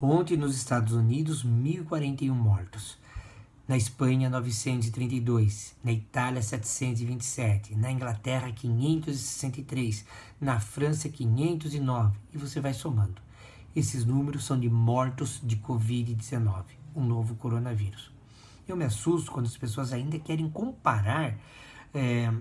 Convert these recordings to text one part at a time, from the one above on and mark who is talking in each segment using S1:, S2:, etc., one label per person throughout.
S1: Ontem nos Estados Unidos, 1.041 mortos. Na Espanha, 932. Na Itália, 727. Na Inglaterra, 563. Na França, 509. E você vai somando. Esses números são de mortos de Covid-19, um novo coronavírus. Eu me assusto quando as pessoas ainda querem comparar é,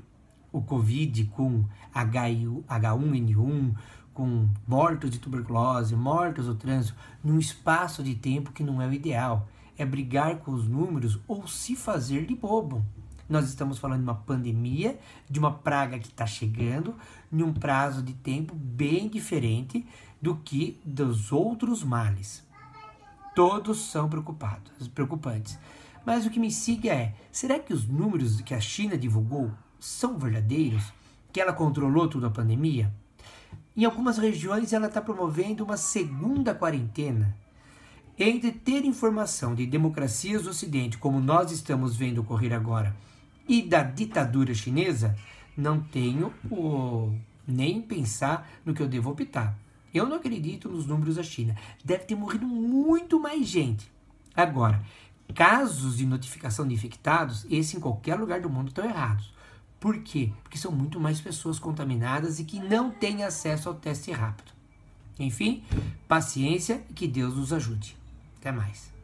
S1: o Covid com H1N1, com mortos de tuberculose, mortos do trânsito, num espaço de tempo que não é o ideal. É brigar com os números ou se fazer de bobo. Nós estamos falando de uma pandemia, de uma praga que está chegando, em um prazo de tempo bem diferente do que dos outros males. Todos são preocupados, preocupantes. Mas o que me siga é: será que os números que a China divulgou são verdadeiros? Que ela controlou toda a pandemia? Em algumas regiões, ela está promovendo uma segunda quarentena. Entre ter informação de democracias do Ocidente, como nós estamos vendo ocorrer agora, e da ditadura chinesa, não tenho o, nem pensar no que eu devo optar. Eu não acredito nos números da China. Deve ter morrido muito mais gente. Agora, casos de notificação de infectados, esse em qualquer lugar do mundo estão errados. Por quê? Porque são muito mais pessoas contaminadas e que não têm acesso ao teste rápido. Enfim, paciência e que Deus nos ajude. Até mais.